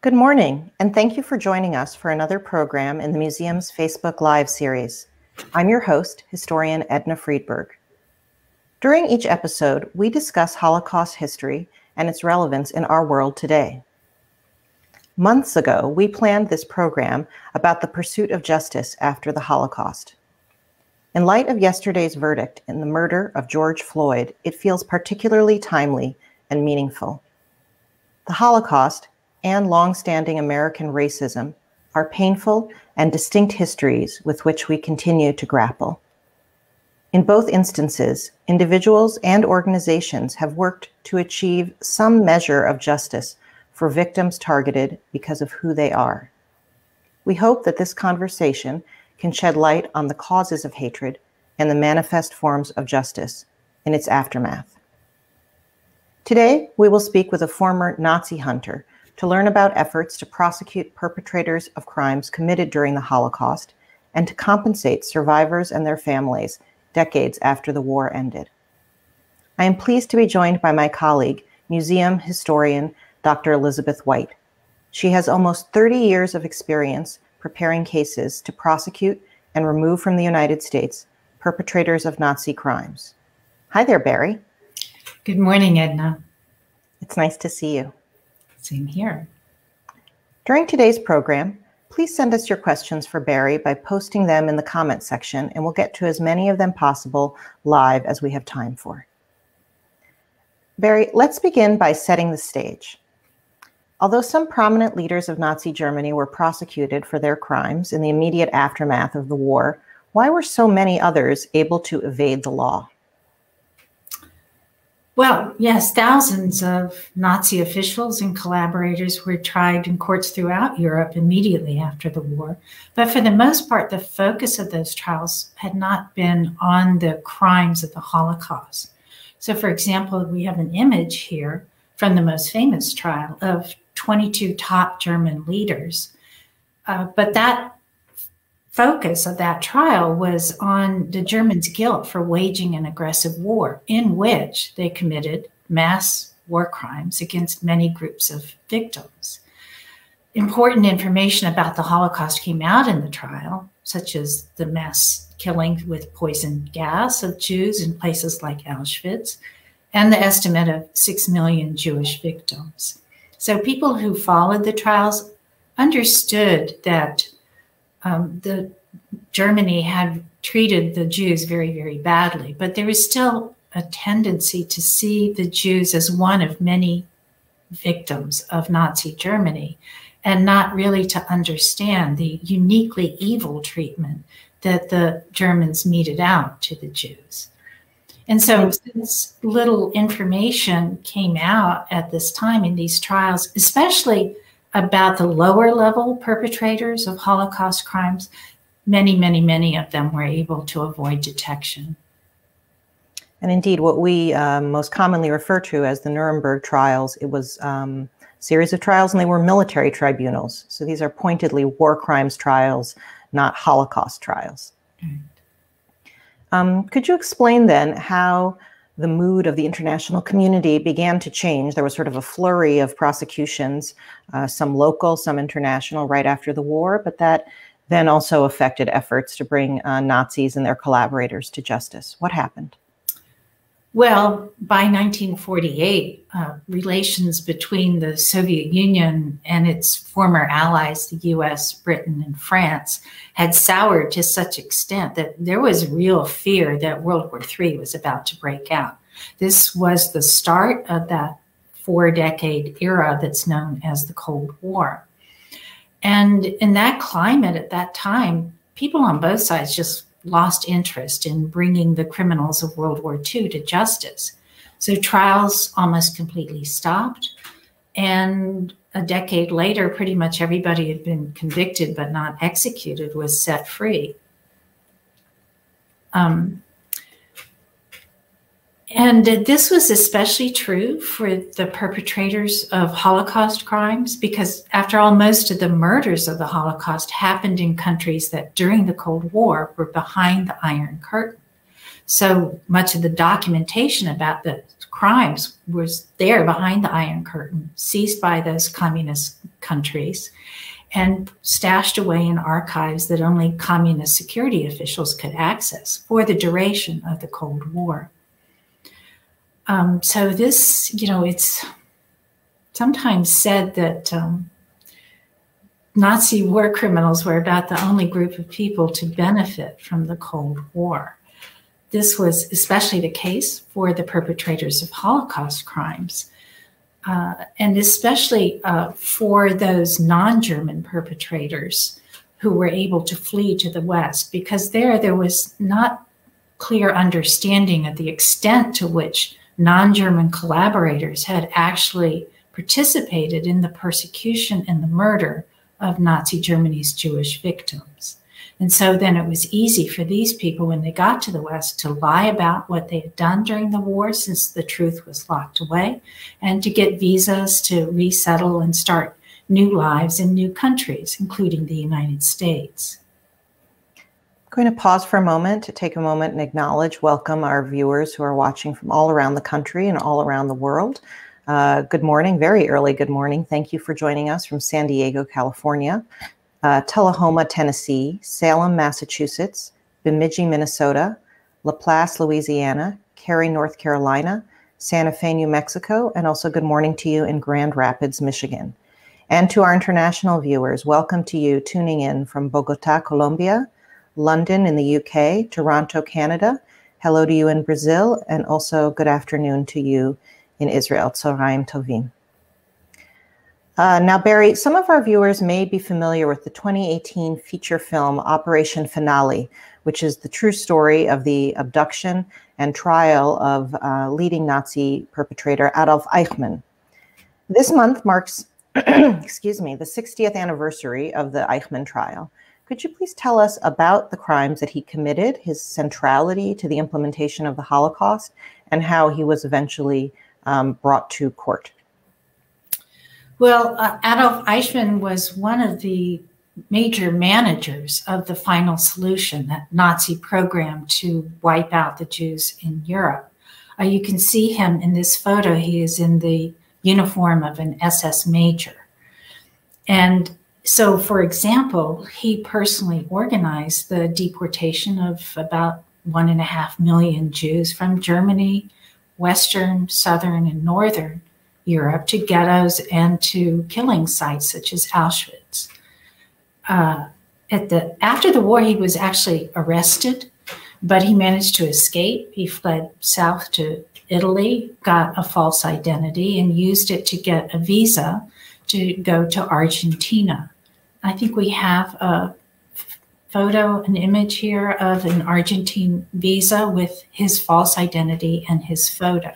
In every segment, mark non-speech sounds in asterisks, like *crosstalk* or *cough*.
Good morning, and thank you for joining us for another program in the museum's Facebook Live series. I'm your host, historian Edna Friedberg. During each episode, we discuss Holocaust history and its relevance in our world today. Months ago, we planned this program about the pursuit of justice after the Holocaust. In light of yesterday's verdict in the murder of George Floyd, it feels particularly timely and meaningful. The Holocaust and longstanding American racism are painful and distinct histories with which we continue to grapple. In both instances, individuals and organizations have worked to achieve some measure of justice for victims targeted because of who they are. We hope that this conversation can shed light on the causes of hatred and the manifest forms of justice in its aftermath. Today, we will speak with a former Nazi hunter to learn about efforts to prosecute perpetrators of crimes committed during the Holocaust and to compensate survivors and their families decades after the war ended. I am pleased to be joined by my colleague, museum historian Dr. Elizabeth White. She has almost 30 years of experience preparing cases to prosecute and remove from the United States perpetrators of Nazi crimes. Hi there, Barry. Good morning, Edna. It's nice to see you. Same here. During today's program, please send us your questions for Barry by posting them in the comment section, and we'll get to as many of them possible live as we have time for. Barry, let's begin by setting the stage. Although some prominent leaders of Nazi Germany were prosecuted for their crimes in the immediate aftermath of the war, why were so many others able to evade the law? Well, yes, thousands of Nazi officials and collaborators were tried in courts throughout Europe immediately after the war. But for the most part, the focus of those trials had not been on the crimes of the Holocaust. So, for example, we have an image here from the most famous trial of 22 top German leaders. Uh, but that focus of that trial was on the Germans' guilt for waging an aggressive war in which they committed mass war crimes against many groups of victims. Important information about the Holocaust came out in the trial, such as the mass killing with poison gas of Jews in places like Auschwitz, and the estimate of 6 million Jewish victims. So people who followed the trials understood that um, the Germany had treated the Jews very, very badly, but there is still a tendency to see the Jews as one of many victims of Nazi Germany and not really to understand the uniquely evil treatment that the Germans meted out to the Jews. And so, since little information came out at this time in these trials, especially about the lower level perpetrators of Holocaust crimes, many, many, many of them were able to avoid detection. And indeed, what we um, most commonly refer to as the Nuremberg trials, it was um, a series of trials and they were military tribunals. So these are pointedly war crimes trials, not Holocaust trials. Right. Um, could you explain then how the mood of the international community began to change? There was sort of a flurry of prosecutions, uh, some local, some international, right after the war, but that then also affected efforts to bring uh, Nazis and their collaborators to justice. What happened? Well, by 1948, uh, relations between the Soviet Union and its former allies, the US, Britain, and France, had soured to such extent that there was real fear that World War III was about to break out. This was the start of that four decade era that's known as the Cold War. And in that climate at that time, people on both sides just lost interest in bringing the criminals of World War II to justice. So trials almost completely stopped. And a decade later, pretty much everybody had been convicted but not executed was set free. Um, and this was especially true for the perpetrators of Holocaust crimes because, after all, most of the murders of the Holocaust happened in countries that during the Cold War were behind the Iron Curtain. So much of the documentation about the crimes was there behind the Iron Curtain, seized by those communist countries and stashed away in archives that only communist security officials could access for the duration of the Cold War. Um, so this, you know, it's sometimes said that um, Nazi war criminals were about the only group of people to benefit from the Cold War. This was especially the case for the perpetrators of Holocaust crimes, uh, and especially uh, for those non German perpetrators who were able to flee to the West, because there, there was not clear understanding of the extent to which non German collaborators had actually participated in the persecution and the murder of Nazi Germany's Jewish victims. And so then it was easy for these people when they got to the West to lie about what they had done during the war, since the truth was locked away, and to get visas to resettle and start new lives in new countries, including the United States. I'm going to pause for a moment to take a moment and acknowledge, welcome our viewers who are watching from all around the country and all around the world. Uh, good morning, very early good morning. Thank you for joining us from San Diego, California, uh, Tullahoma, Tennessee, Salem, Massachusetts, Bemidji, Minnesota, Laplace, Louisiana, Cary, North Carolina, Santa Fe, New Mexico, and also good morning to you in Grand Rapids, Michigan. And to our international viewers, welcome to you tuning in from Bogota, Colombia, London in the UK, Toronto, Canada. Hello to you in Brazil, and also good afternoon to you in Israel, Tzoraim Tovim. Uh, now, Barry, some of our viewers may be familiar with the 2018 feature film Operation Finale, which is the true story of the abduction and trial of uh, leading Nazi perpetrator Adolf Eichmann. This month marks, *clears throat* excuse me, the 60th anniversary of the Eichmann trial. Could you please tell us about the crimes that he committed, his centrality to the implementation of the Holocaust, and how he was eventually um, brought to court? Well, uh, Adolf Eichmann was one of the major managers of the final solution, that Nazi program to wipe out the Jews in Europe. Uh, you can see him in this photo. He is in the uniform of an SS major. And so, for example, he personally organized the deportation of about one and a half million Jews from Germany, Western, Southern, and Northern Europe to ghettos and to killing sites such as Auschwitz. Uh, at the after the war, he was actually arrested, but he managed to escape. He fled south to Italy, got a false identity, and used it to get a visa to go to Argentina. I think we have a photo, an image here of an Argentine visa with his false identity and his photo.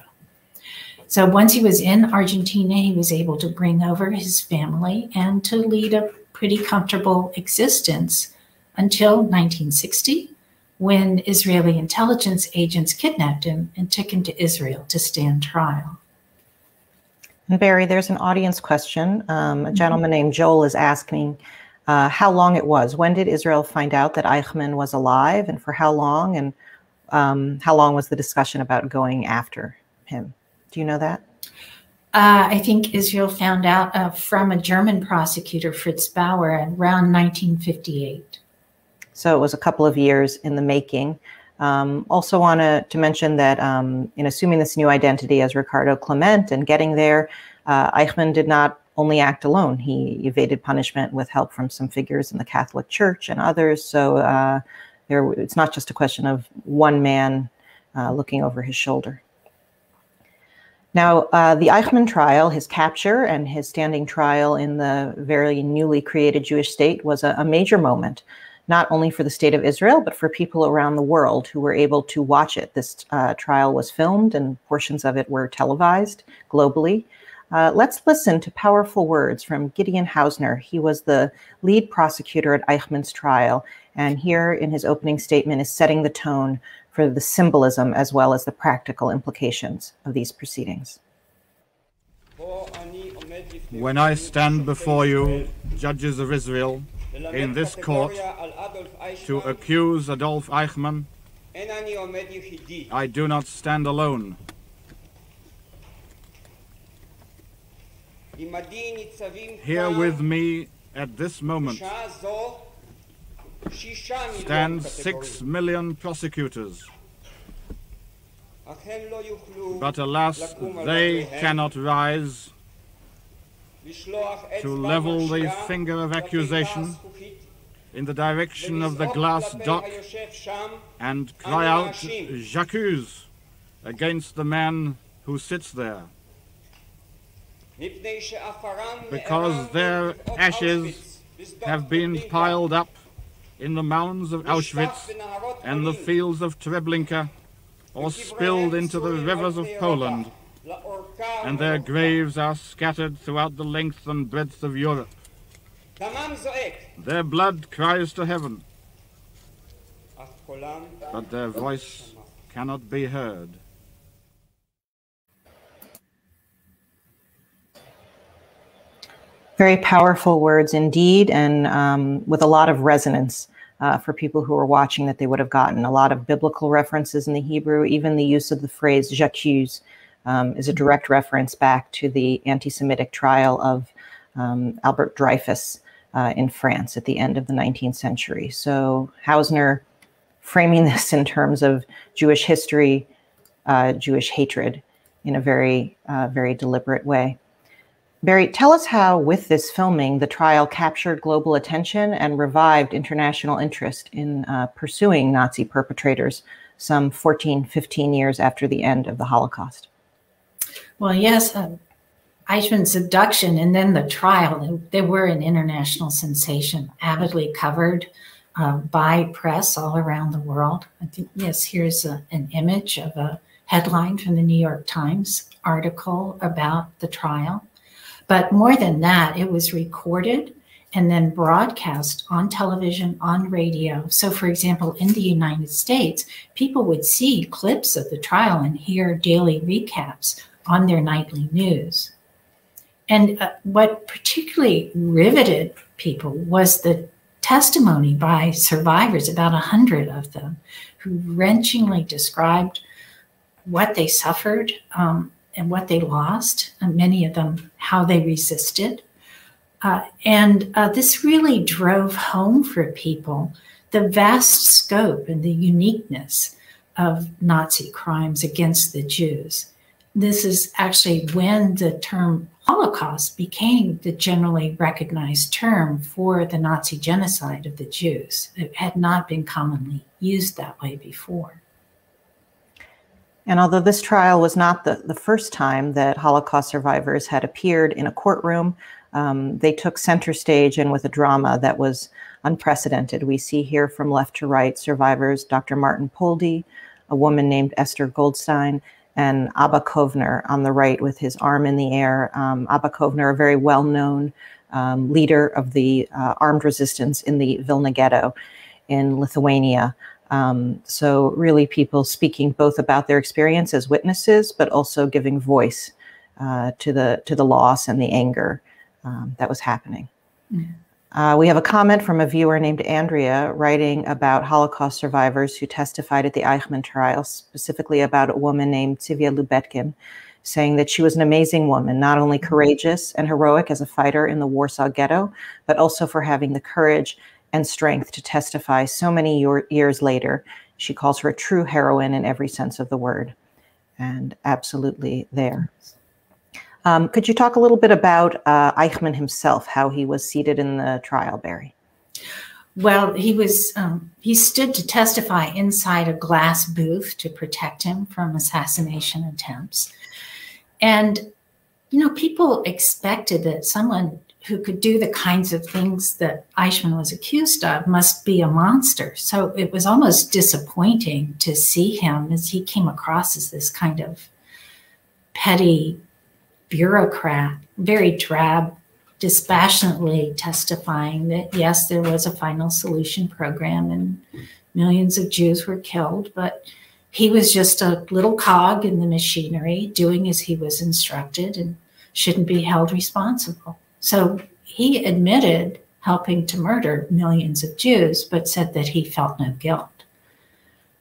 So once he was in Argentina, he was able to bring over his family and to lead a pretty comfortable existence until 1960, when Israeli intelligence agents kidnapped him and took him to Israel to stand trial. And Barry, there's an audience question. Um, a gentleman mm-hmm. named Joel is asking uh, how long it was. When did Israel find out that Eichmann was alive, and for how long? And um, how long was the discussion about going after him? Do you know that? Uh, I think Israel found out uh, from a German prosecutor, Fritz Bauer, around 1958. So it was a couple of years in the making. Um, also, want to mention that um, in assuming this new identity as Ricardo Klement and getting there, uh, Eichmann did not only act alone. He evaded punishment with help from some figures in the Catholic Church and others. So uh, there, it's not just a question of one man uh, looking over his shoulder. Now, uh, the Eichmann trial, his capture and his standing trial in the very newly created Jewish state was a, a, major moment, not only for the state of Israel, but for people around the world who were able to watch it. This uh, trial was filmed and portions of it were televised globally. Uh, let's listen to powerful words from Gideon Hausner. He was the lead prosecutor at Eichmann's trial, and here in his opening statement is setting the tone for the symbolism as well as the practical implications of these proceedings. When I stand before you, judges of Israel, in this court to accuse Adolf Eichmann, I do not stand alone. Here with me at this moment stand six million prosecutors. But alas, they cannot rise to level the finger of accusation in the direction of the glass dock and cry out, J'accuse, against the man who sits there. Because their ashes have been piled up in the mounds of Auschwitz and the fields of Treblinka or spilled into the rivers of Poland, and their graves are scattered throughout the length and breadth of Europe. Their blood cries to heaven, but their voice cannot be heard. Very powerful words indeed, and um, with a lot of resonance uh, for people who are watching that they would have gotten. A lot of biblical references in the Hebrew, even the use of the phrase j'accuse um, is a direct reference back to the anti Semitic trial of um, Albert Dreyfus uh, in France at the end of the 19th century. So Hausner framing *laughs* this in terms of Jewish history, uh, Jewish hatred in a very, uh, very deliberate way. Barry, tell us how, with this filming, the trial captured global attention and revived international interest in uh, pursuing Nazi perpetrators some 14, 15 years after the end of the Holocaust. Well, yes, um, Eichmann's abduction and then the trial, they were an international sensation, avidly covered uh, by press all around the world. I think, yes, here's a, an image of a headline from the New York Times article about the trial. But more than that, it was recorded and then broadcast on television, on radio. So, for example, in the United States, people would see clips of the trial and hear daily recaps on their nightly news. And uh, what particularly riveted people was the testimony by survivors, about a hundred of them, who wrenchingly described what they suffered um, and what they lost, and many of them how they resisted. Uh, and uh, this really drove home for people the vast scope and the uniqueness of Nazi crimes against the Jews. This is actually when the term Holocaust became the generally recognized term for the Nazi genocide of the Jews. It had not been commonly used that way before. And although this trial was not the, the first time that Holocaust survivors had appeared in a courtroom, um, they took center stage and with a drama that was unprecedented. We see here from left to right survivors Dr. Martin Poldi, a woman named Esther Goldstein, and Abba Kovner on the right with his arm in the air. Um, Abba Kovner, a very well known um, leader of the uh, armed resistance in the Vilna Ghetto in Lithuania. Um, so, really, people speaking both about their experience as witnesses, but also giving voice uh, to the to the loss and the anger um, that was happening. Mm-hmm. Uh, we have a comment from a viewer named Andrea writing about Holocaust survivors who testified at the Eichmann trial, specifically about a woman named Tzivia Lubetkin, saying that she was an amazing woman, not only mm-hmm. courageous and heroic as a fighter in the Warsaw Ghetto, but also for having the courage and strength to testify so many years later. She calls her a true heroine in every sense of the word, and absolutely there. Um, could you talk a little bit about uh, Eichmann himself, how he was seated in the trial, Barry? Well, he was um, he stood to testify inside a glass booth to protect him from assassination attempts, and you know people expected that someone who could do the kinds of things that Eichmann was accused of must be a monster. So it was almost disappointing to see him as he came across as this kind of petty bureaucrat, very drab, dispassionately testifying that yes, there was a final solution program and millions of Jews were killed, but he was just a little cog in the machinery doing as he was instructed and shouldn't be held responsible. So he admitted helping to murder millions of Jews, but said that he felt no guilt.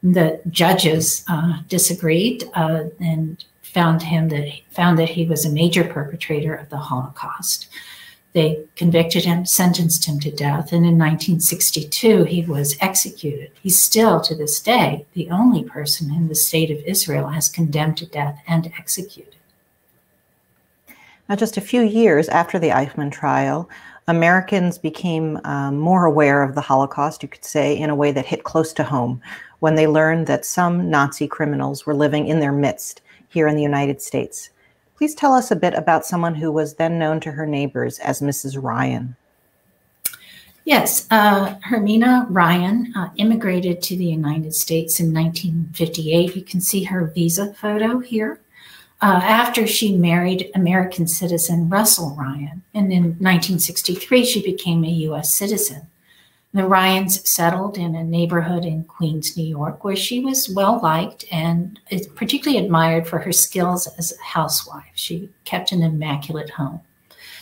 The judges uh, disagreed uh, and found him that found that he was a major perpetrator of the Holocaust. They convicted him, sentenced him to death, and in 1962 he was executed. He's still, to this day, the only person in the state of Israel has condemned to death and executed. Now, just a few years after the Eichmann trial, Americans became um, more aware of the Holocaust, you could say, in a way that hit close to home when they learned that some Nazi criminals were living in their midst here in the United States. Please tell us a bit about someone who was then known to her neighbors as Mrs. Ryan. Yes, uh, Hermina Ryan uh, immigrated to the United States in 1958. You can see her visa photo here. Uh, after she married American citizen Russell Ryan, and in 1963 she became a U.S. citizen. The Ryans settled in a neighborhood in Queens, New York, where she was well liked and particularly admired for her skills as a housewife. She kept an immaculate home.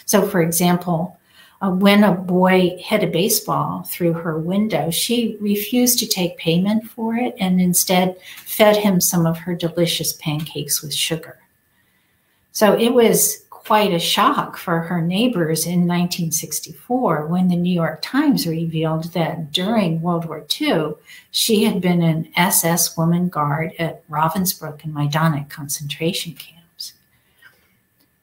So, for example, uh, when a boy hit a baseball through her window, she refused to take payment for it and instead fed him some of her delicious pancakes with sugar. So it was quite a shock for her neighbors in 1964 when the New York Times revealed that during World War II, she had been an SS woman guard at Ravensbrück and Majdanek concentration camps.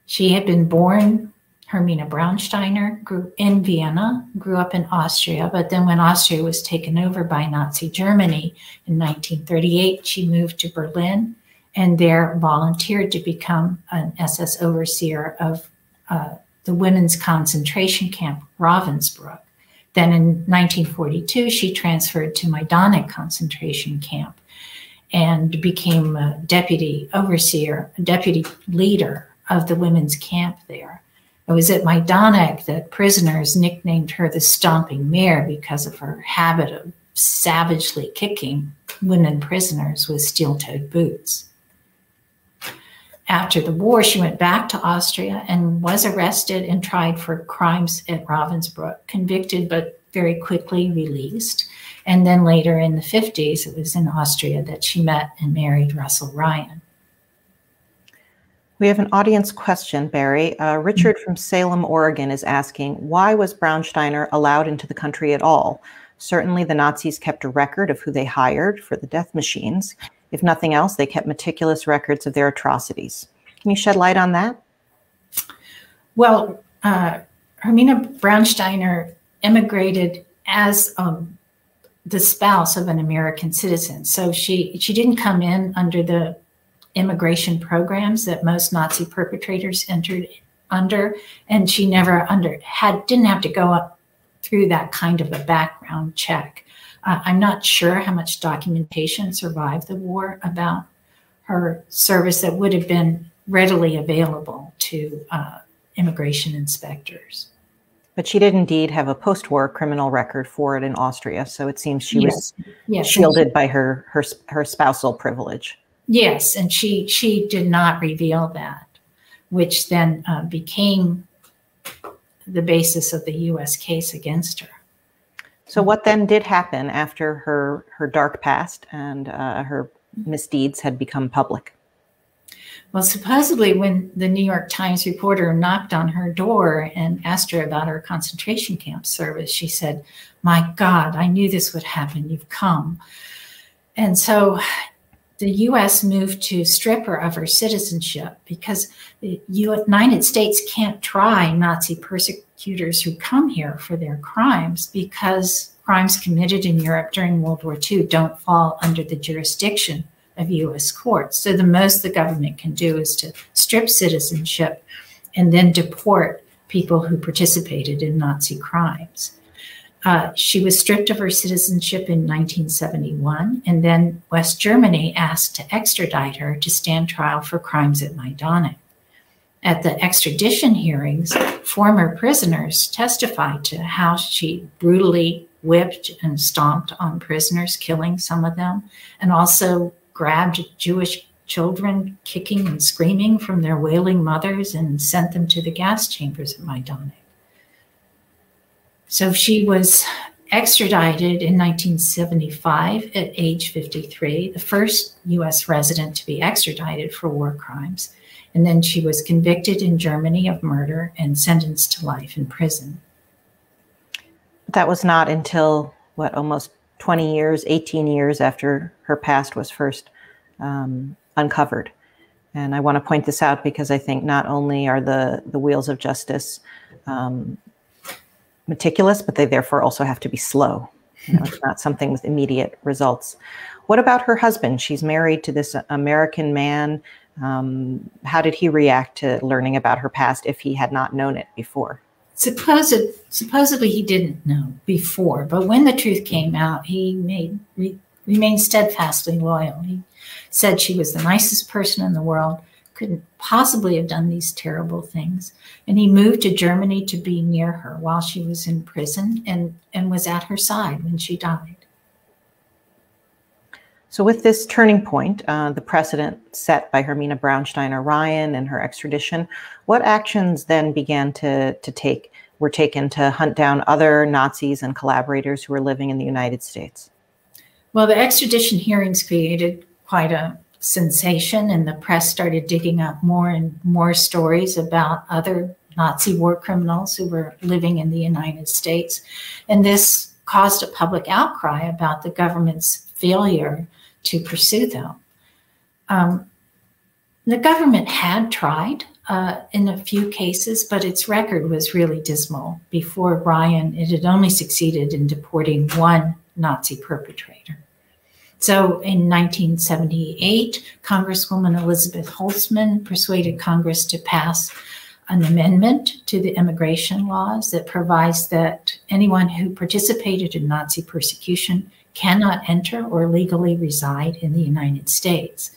She had been born, Hermina Braunsteiner, grew in Vienna, grew up in Austria, but then when Austria was taken over by Nazi Germany in 1938, she moved to Berlin and there volunteered to become an SS overseer of uh, the women's concentration camp, Ravensbrück. Then in 1942, she transferred to Majdanek concentration camp and became a deputy overseer, a deputy leader of the women's camp there. It was at Majdanek that prisoners nicknamed her the stomping mare because of her habit of savagely kicking women prisoners with steel-toed boots after the war, she went back to Austria and was arrested and tried for crimes at Ravensbrück, convicted but very quickly released. And then later in the 50s, it was in Austria that she met and married Russell Ryan. We have an audience question, Barry. Uh, Richard from Salem, Oregon is asking, why was Braunsteiner allowed into the country at all? Certainly the Nazis kept a record of who they hired for the death machines. If nothing else, they kept meticulous records of their atrocities. Can you shed light on that? Well, uh, Hermina Braunsteiner immigrated as um, the spouse of an American citizen. So she, she didn't come in under the immigration programs that most Nazi perpetrators entered under, and she never under had didn't have to go up through that kind of a background check. Uh, I'm not sure how much documentation survived the war about her service that would have been readily available to uh, immigration inspectors. But she did indeed have a post-war criminal record for it in Austria, so it seems she yes. was yes. shielded by her, her her spousal privilege. Yes, and she she did not reveal that, which then uh, became the basis of the U.S. case against her. So, what then did happen after her her dark past and uh, her misdeeds had become public? Well, supposedly, when the New York Times reporter knocked on her door and asked her about her concentration camp service, she said, "My God, I knew this would happen. You've come." And so, the U.S. moved to strip her of her citizenship because the United States can't try Nazi persecutors prosecutors who come here for their crimes because crimes committed in Europe during World War II don't fall under the jurisdiction of US courts. So the most the government can do is to strip citizenship and then deport people who participated in Nazi crimes. Uh, she was stripped of her citizenship in 1971, and then West Germany asked to extradite her to stand trial for crimes at Majdanek. At the extradition hearings, former prisoners testified to how she brutally whipped and stomped on prisoners, killing some of them, and also grabbed Jewish children kicking and screaming from their wailing mothers and sent them to the gas chambers at Majdanek. So she was extradited in 1975 at age 53, the first US resident to be extradited for war crimes. And then she was convicted in Germany of murder and sentenced to life in prison. That was not until what, almost 20 years, 18 years after her past was first um, uncovered. And I want to point this out because I think not only are the, the wheels of justice um, meticulous, but they therefore also have to be slow. You know, it's not something with immediate results. What about her husband? She's married to this American man. Um, how did he react to learning about her past if he had not known it before? Supposed, supposedly he didn't know before, but when the truth came out, he made re, remained steadfastly loyal. He said she was the nicest person in the world, couldn't possibly have done these terrible things. And he moved to Germany to be near her while she was in prison and, and was at her side when she died. So, with this turning point, uh, the precedent set by Hermina Braunstein Ryan and her extradition, what actions then began to, to take were taken to hunt down other Nazis and collaborators who were living in the United States? Well, the extradition hearings created quite a sensation, and the press started digging up more and more stories about other Nazi war criminals who were living in the United States. And this caused a public outcry about the government's failure to pursue them. Um, the government had tried uh, in a few cases, but its record was really dismal. Before Ryan, it had only succeeded in deporting one Nazi perpetrator. So in 1978, Congresswoman Elizabeth Holtzman persuaded Congress to pass an amendment to the immigration laws that provides that anyone who participated in Nazi persecution cannot enter or legally reside in the United States.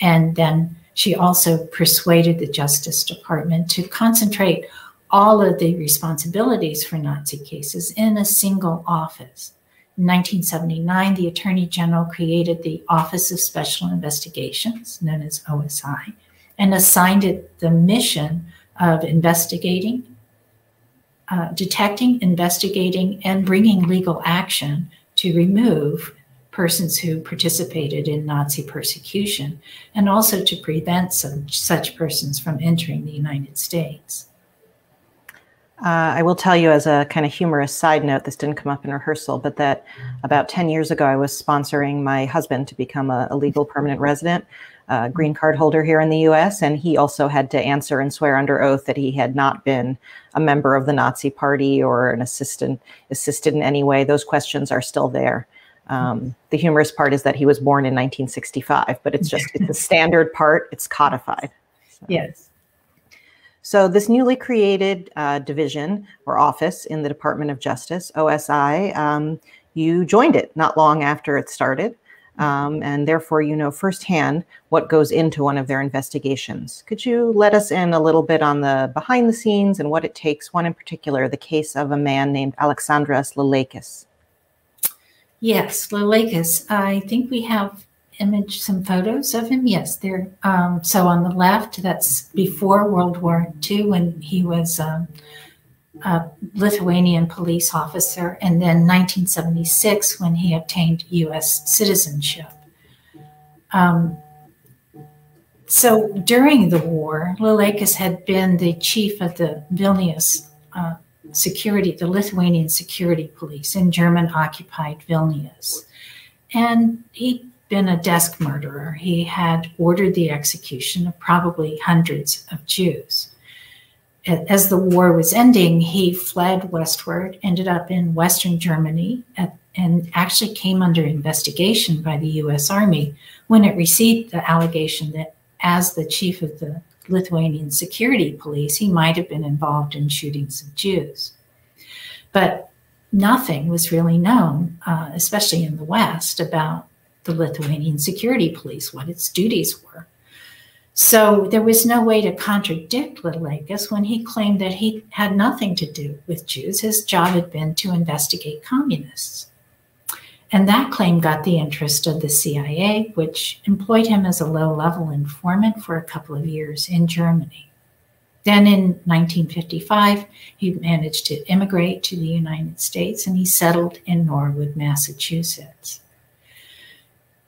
And then she also persuaded the Justice Department to concentrate all of the responsibilities for Nazi cases in a single office. In 1979, the Attorney General created the Office of Special Investigations, known as OSI, and assigned it the mission of investigating, uh, detecting, investigating, and bringing legal action to remove persons who participated in Nazi persecution, and also to prevent some, such persons from entering the United States. Uh, I will tell you as a kind of humorous side note, this didn't come up in rehearsal, but that about 10 years ago, I was sponsoring my husband to become a, a legal permanent resident, uh, green card holder here in the US. And he also had to answer and swear under oath that he had not been a member of the Nazi party or an assistant, assisted in any way. Those questions are still there. Um, the humorous part is that he was born in 1965, but it's just, it's a standard part, it's codified. So. Yes. So, this newly created uh, division or office in the Department of Justice, OSI, um, you joined it not long after it started. Um, and therefore, you know firsthand what goes into one of their investigations. Could you let us in a little bit on the behind the scenes and what it takes? One in particular, the case of a man named Aleksandras Lileikis. Yes, Lileikis. I think we have image some photos of him? Yes, there. Um, so on the left, that's before World War II when he was um, a Lithuanian police officer, and then 1976 when he obtained U.S. citizenship. Um, so during the war, Lileikis had been the chief of the Vilnius uh, security, the Lithuanian security police in German occupied Vilnius. And he'd been a desk murderer. He had ordered the execution of probably hundreds of Jews. As the war was ending, he fled westward, ended up in Western Germany, at, and actually came under investigation by the US Army when it received the allegation that, as the chief of the Lithuanian security police, he might have been involved in shootings of Jews. But nothing was really known, uh, especially in the West, about the Lithuanian security police, what its duties were. So there was no way to contradict Lileikis when he claimed that he had nothing to do with Jews. His job had been to investigate communists. And that claim got the interest of the CIA, which employed him as a low level informant for a couple of years in Germany. Then in 1955, he managed to immigrate to the United States and he settled in Norwood, Massachusetts.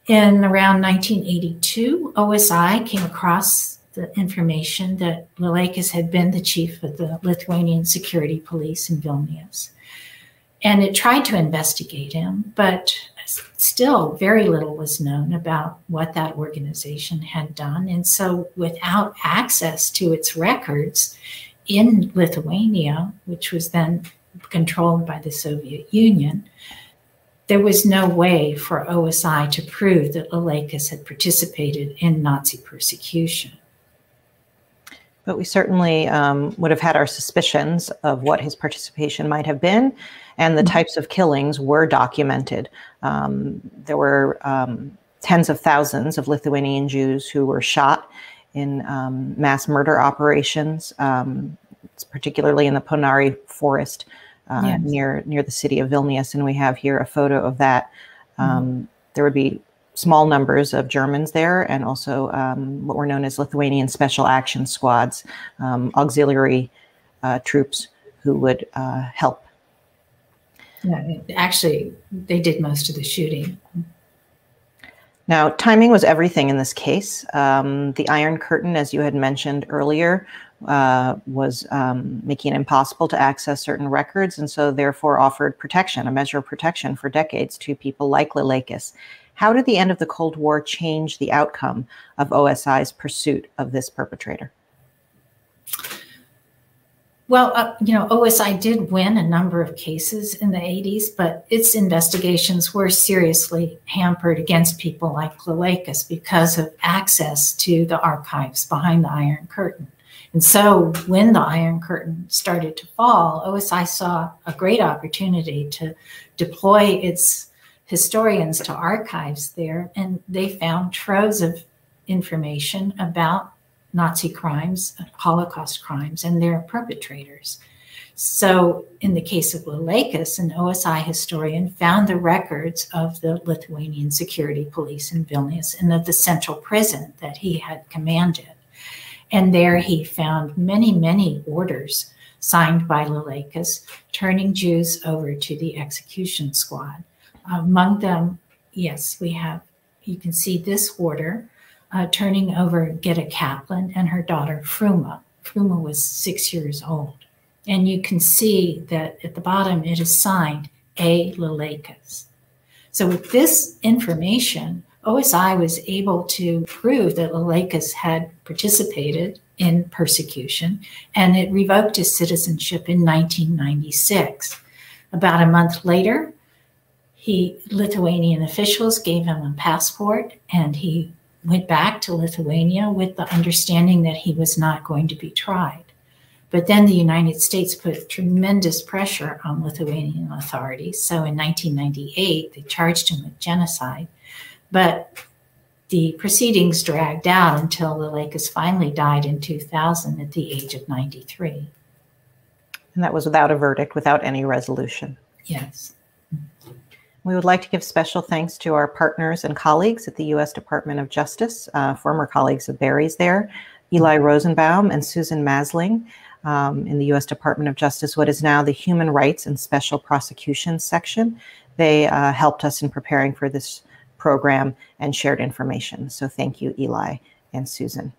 In around 1982, OSI came across the information that Lileikis had been the chief of the Lithuanian security police in Vilnius. And it tried to investigate him, but still very little was known about what that organization had done. And so, without access to its records in Lithuania, which was then controlled by the Soviet Union, there was no way for OSI to prove that Lileikis had participated in Nazi persecution. But we certainly um, would have had our suspicions of what his participation might have been, and the mm-hmm. types of killings were documented. Um, there were um, tens of thousands of Lithuanian Jews who were shot in um, mass murder operations, um, particularly in the Ponary forest uh, yes. near near the city of Vilnius, and we have here a photo of that. Mm-hmm. There would be small numbers of Germans there, and also um, what were known as Lithuanian Special Action Squads, um, auxiliary uh, troops who would uh, help. Yeah, actually, they did most of the shooting. Now, timing was everything in this case. Um, the Iron Curtain, as you had mentioned earlier, uh, was um, making it impossible to access certain records, and so therefore offered protection, a measure of protection for decades to people like Lileikis. How did the end of the Cold War change the outcome of OSI's pursuit of this perpetrator? Well, uh, you know, OSI did win a number of cases in the 80s, but its investigations were seriously hampered against people like Lileikis because of access to the archives behind the Iron Curtain. And so when the Iron Curtain started to fall, OSI saw a great opportunity to deploy its historians to archives there, and they found troves of information about Nazi crimes, Holocaust crimes, and their perpetrators. So, in the case of Lileikis, an OSI historian found the records of the Lithuanian security police in Vilnius and of the central prison that he had commanded. And there he found many, many orders signed by Lileikis turning Jews over to the execution squad. Among them, yes, we have, you can see this order uh, turning over Gitta Kaplan and her daughter Fruma. Fruma was six years old. And you can see that at the bottom it is signed A. Lileikis. So with this information, OSI was able to prove that Lileikis had participated in persecution and it revoked his citizenship in 1996. About a month later, he Lithuanian officials gave him a passport and he went back to Lithuania with the understanding that he was not going to be tried. But then the United States put tremendous pressure on Lithuanian authorities. So in 1998, they charged him with genocide. But the proceedings dragged out until Lileikis finally died in 2000 at the age of 93. And that was without a verdict, without any resolution. Yes. We would like to give special thanks to our partners and colleagues at the U.S. Department of Justice, uh, former colleagues of Barry's there, Eli Rosenbaum and Susan Masling um, in the U.S. Department of Justice, what is now the Human Rights and Special Prosecutions section. They uh, helped us in preparing for this program and shared information. So thank you, Eli and Susan.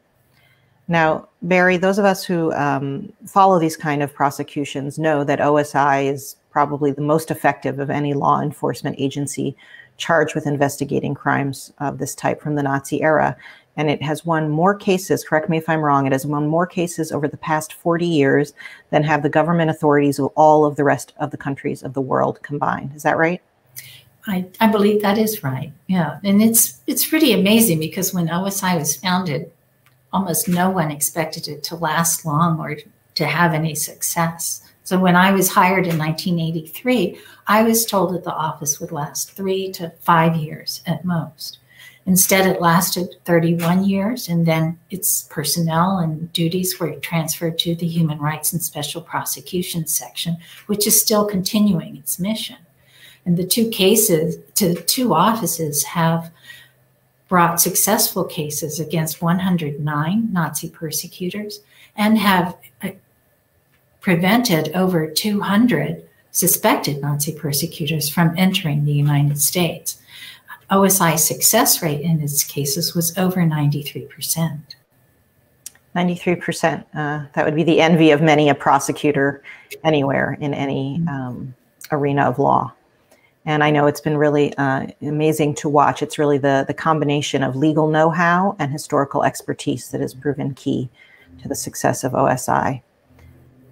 Now, Barry, those of us who um, follow these kind of prosecutions know that OSI is probably the most effective of any law enforcement agency charged with investigating crimes of this type from the Nazi era. And it has won more cases, correct me if I'm wrong, it has won more cases over the past 40 years than have the government authorities of all of the rest of the countries of the world combined. Is that right? I, I believe that is right. Yeah. And it's it's pretty amazing because when OSI was founded, almost no one expected it to last long or to have any success. So when I was hired in 1983, I was told that the office would last three to five years at most. Instead, it lasted 31 years, and then its personnel and duties were transferred to the Human Rights and Special Prosecutions section, which is still continuing its mission. And the two cases, to two offices have brought successful cases against 109 Nazi persecutors and have uh, prevented over 200 suspected Nazi persecutors from entering the United States. OSI's success rate in its cases was over 93%. 93%. Uh, that would be the envy of many a prosecutor anywhere in any um, arena of law. And I know it's been really uh, amazing to watch. It's really the, the combination of legal know how and historical expertise that has proven key to the success of OSI.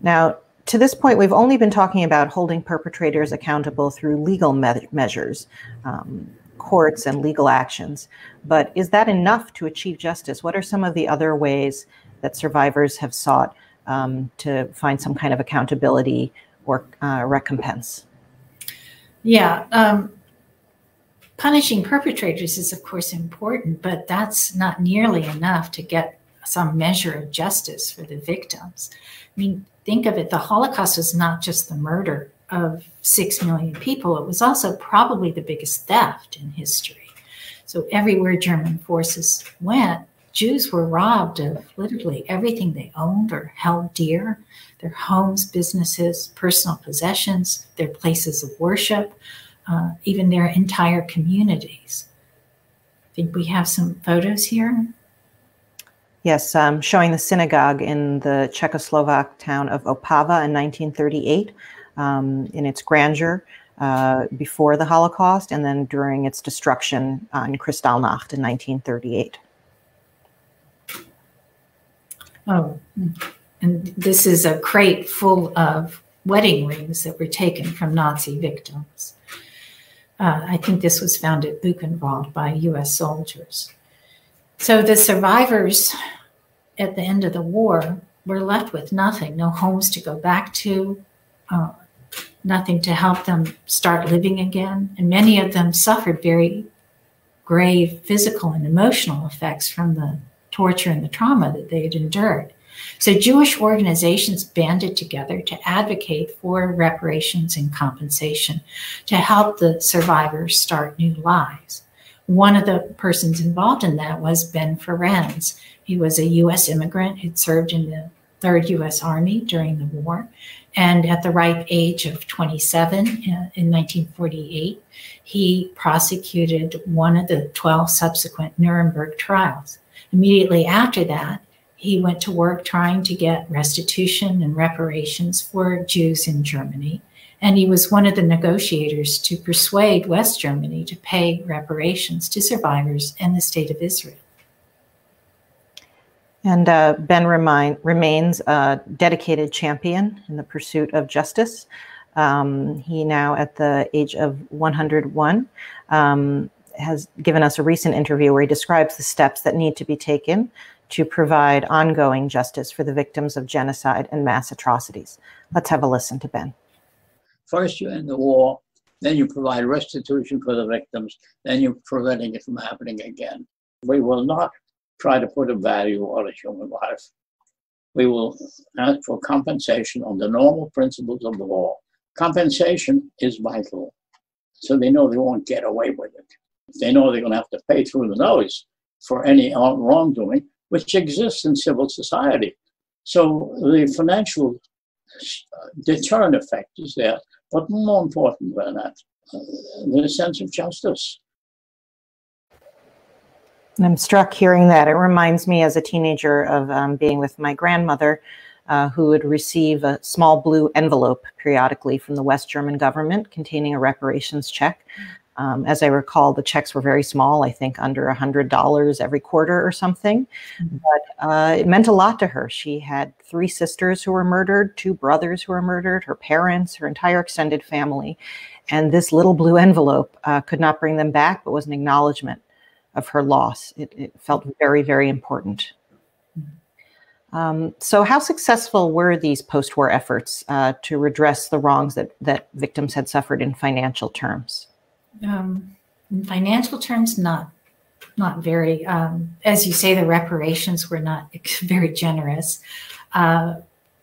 Now, to this point, we've only been talking about holding perpetrators accountable through legal me- measures, um, courts, and legal actions. But is that enough to achieve justice? What are some of the other ways that survivors have sought um, to find some kind of accountability or uh, recompense? Yeah. Um, punishing perpetrators is, of course, important, but that's not nearly enough to get some measure of justice for the victims. I mean, think of it the Holocaust was not just the murder of six million people, it was also probably the biggest theft in history. So, everywhere German forces went, Jews were robbed of literally everything they owned or held dear their homes, businesses, personal possessions, their places of worship, uh, even their entire communities. I think we have some photos here. Yes, um, showing the synagogue in the Czechoslovak town of Opava in 1938 um, in its grandeur uh, before the Holocaust and then during its destruction on Kristallnacht in 1938. Oh, and this is a crate full of wedding rings that were taken from Nazi victims. Uh, I think this was found at Buchenwald by US soldiers. So the survivors at the end of the war were left with nothing no homes to go back to, uh, nothing to help them start living again. And many of them suffered very grave physical and emotional effects from the torture and the trauma that they had endured. So Jewish organizations banded together to advocate for reparations and compensation to help the survivors start new lives. One of the persons involved in that was Ben Ferencz. He was a U.S. immigrant who'd served in the Third U.S. Army during the war. And at the ripe age of 27 uh, in 1948, he prosecuted one of the 12 subsequent Nuremberg trials. Immediately after that, he went to work trying to get restitution and reparations for Jews in Germany. And he was one of the negotiators to persuade West Germany to pay reparations to survivors and the state of Israel. And uh, Ben remind, remains a dedicated champion in the pursuit of justice. Um, he now, at the age of 101, um, has given us a recent interview where he describes the steps that need to be taken to provide ongoing justice for the victims of genocide and mass atrocities. Let's have a listen to Ben. First, you end the war, then you provide restitution for the victims, then you're preventing it from happening again. We will not try to put a value on a human life. We will ask for compensation on the normal principles of the law. Compensation is vital, so they know they won't get away with it. They know they're going to have to pay through the nose for any wrongdoing, which exists in civil society. So the financial deterrent effect is there, but more important than that, uh, the sense of justice. I'm struck hearing that. It reminds me as a teenager of um, being with my grandmother, uh, who would receive a small blue envelope periodically from the West German government containing a reparations check. Um, as I recall, the checks were very small, I think under $100 every quarter or something. Mm-hmm. But uh, it meant a lot to her. She had three sisters who were murdered, two brothers who were murdered, her parents, her entire extended family. And this little blue envelope uh, could not bring them back, but was an acknowledgement of her loss. It, it felt very, very important. Mm-hmm. Um, so, how successful were these post war efforts uh, to redress the wrongs that, that victims had suffered in financial terms? Um, in financial terms, not not very. Um, as you say, the reparations were not *laughs* very generous. Uh,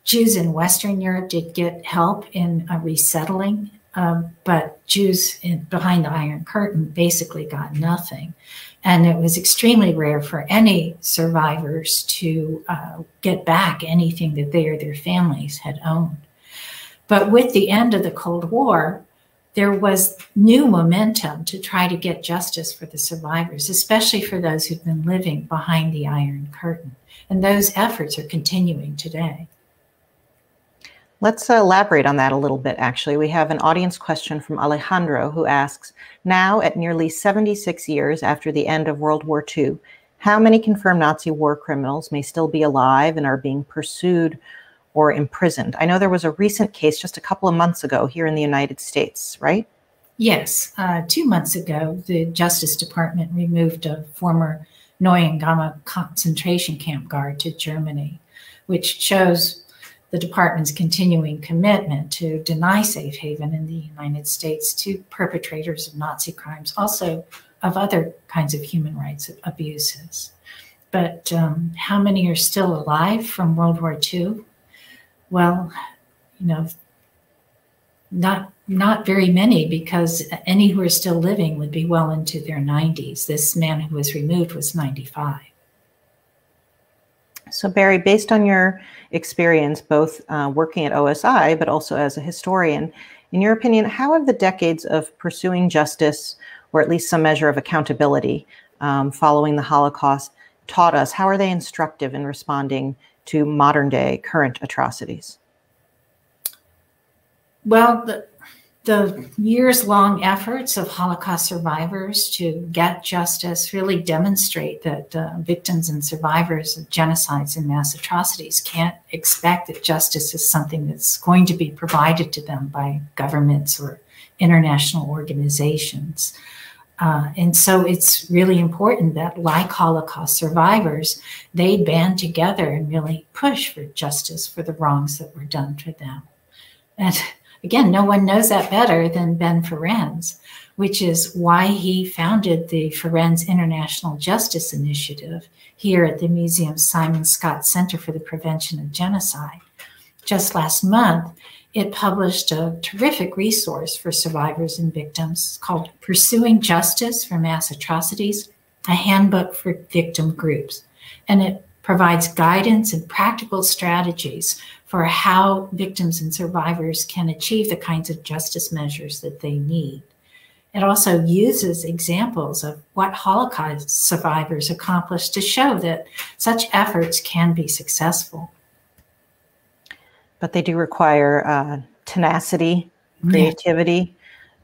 Jews in Western Europe did get help in resettling, um, but Jews in, behind the Iron Curtain basically got nothing. And it was extremely rare for any survivors to uh, get back anything that they or their families had owned. But with the end of the Cold War, there was new momentum to try to get justice for the survivors, especially for those who'd been living behind the Iron Curtain. And those efforts are continuing today. Let's uh, elaborate on that a little bit, actually. We have an audience question from Alejandro who asks Now, at nearly 76 years after the end of World War II, how many confirmed Nazi war criminals may still be alive and are being pursued or imprisoned. I know there was a recent case just a couple of months ago here in the United States, right? Yes. Uh, two months ago, the Justice Department removed a former Neuengamme concentration camp guard to Germany, which shows the department's continuing commitment to deny safe haven in the United States to perpetrators of Nazi crimes, also of other kinds of human rights abuses. But um, how many are still alive from World War II? Well, you know, not not very many because any who are still living would be well into their 90s. This man who was removed was 95. So, Barry, based on your experience, both uh, working at OSI but also as a historian, in your opinion, how have the decades of pursuing justice, or at least some measure of accountability um, following the Holocaust, taught us? How are they instructive in responding to modern day current atrocities? Well, the, the years long efforts of Holocaust survivors to get justice really demonstrate that uh, victims and survivors of genocides and mass atrocities can't expect that justice is something that's going to be provided to them by governments or international organizations. Uh, and so it's really important that, like Holocaust survivors, they band together and really push for justice for the wrongs that were done to them. And again, no one knows that better than Ben Ferencz, which is why he founded the Ferencz International Justice Initiative here at the Museum's Simon-Skjodt Center for the Prevention of Genocide. Just last month, it published a terrific resource for survivors and victims called Pursuing Justice for Mass Atrocities, a handbook for victim groups. And it provides guidance and practical strategies for how victims and survivors can achieve the kinds of justice measures that they need. It also uses examples of what Holocaust survivors accomplished to show that such efforts can be successful but they do require uh, tenacity, creativity,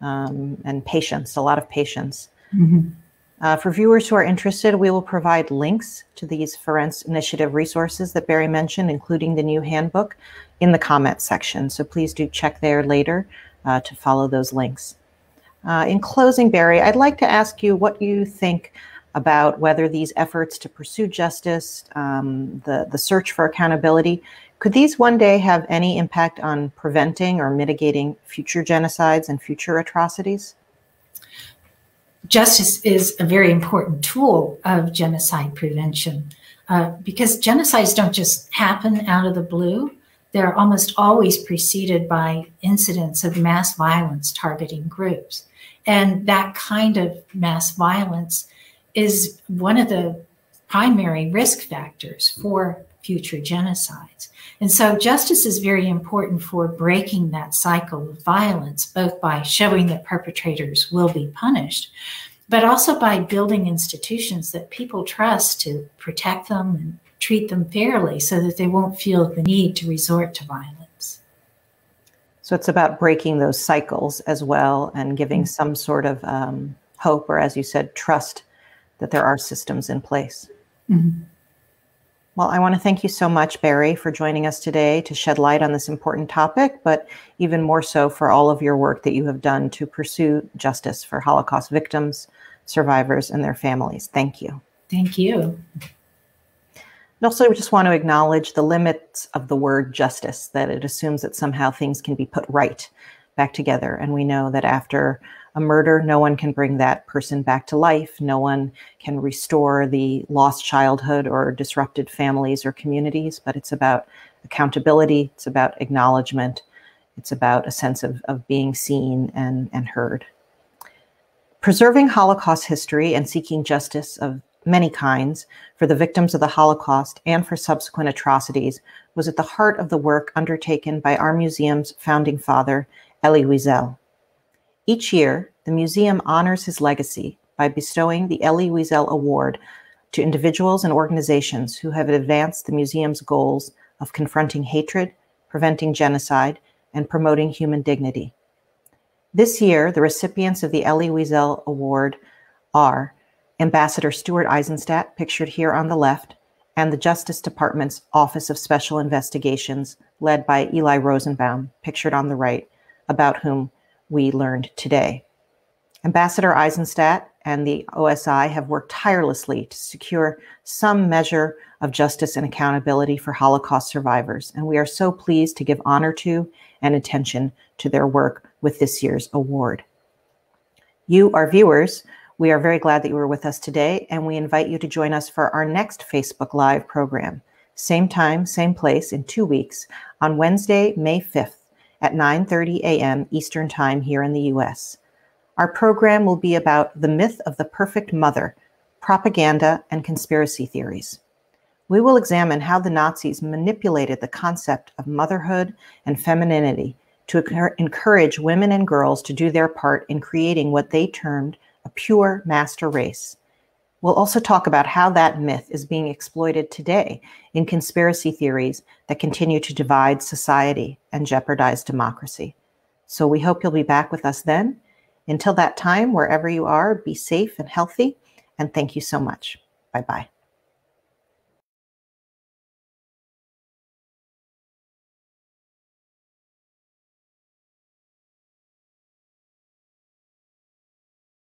yeah. um, and patience, a lot of patience. Mm-hmm. Uh, for viewers who are interested, we will provide links to these Ferencz Initiative resources that Barry mentioned, including the new handbook, in the comment section. So please do check there later uh, to follow those links. Uh, in closing, Barry, I'd like to ask you what you think about whether these efforts to pursue justice, um, the, the search for accountability, could these one day have any impact on preventing or mitigating future genocides and future atrocities? Justice is a very important tool of genocide prevention uh, because genocides don't just happen out of the blue. They're almost always preceded by incidents of mass violence targeting groups. And that kind of mass violence is one of the primary risk factors for future genocides. And so justice is very important for breaking that cycle of violence, both by showing that perpetrators will be punished, but also by building institutions that people trust to protect them and treat them fairly so that they won't feel the need to resort to violence. So it's about breaking those cycles as well and giving mm-hmm. some sort of um, hope, or as you said, trust that there are systems in place. Mm-hmm. Well, I want to thank you so much, Barry, for joining us today to shed light on this important topic, but even more so for all of your work that you have done to pursue justice for Holocaust victims, survivors, and their families. Thank you. Thank you. And also, we just want to acknowledge the limits of the word justice, that it assumes that somehow things can be put right back together. And we know that after a murder, no one can bring that person back to life. No one can restore the lost childhood or disrupted families or communities, but it's about accountability, it's about acknowledgement, it's about a sense of, of being seen and, and heard. Preserving Holocaust history and seeking justice of many kinds for the victims of the Holocaust and for subsequent atrocities was at the heart of the work undertaken by our museum's founding father, Elie Wiesel. Each year, the museum honors his legacy by bestowing the Elie Wiesel Award to individuals and organizations who have advanced the museum's goals of confronting hatred, preventing genocide, and promoting human dignity. This year, the recipients of the Elie Wiesel Award are Ambassador Stuart Eizenstat, pictured here on the left, and the Justice Department's Office of Special Investigations, led by Eli Rosenbaum, pictured on the right, about whom we learned today. Ambassador Eizenstat and the OSI have worked tirelessly to secure some measure of justice and accountability for Holocaust survivors, and we are so pleased to give honor to and attention to their work with this year's award. You, our viewers, we are very glad that you were with us today, and we invite you to join us for our next Facebook Live program. Same time, same place in two weeks on Wednesday, May 5th at 9:30 a.m. Eastern Time here in the US. Our program will be about the myth of the perfect mother, propaganda, and conspiracy theories. We will examine how the Nazis manipulated the concept of motherhood and femininity to encourage women and girls to do their part in creating what they termed a pure master race. We'll also talk about how that myth is being exploited today in conspiracy theories that continue to divide society and jeopardize democracy. So we hope you'll be back with us then. Until that time, wherever you are, be safe and healthy. And thank you so much. Bye bye.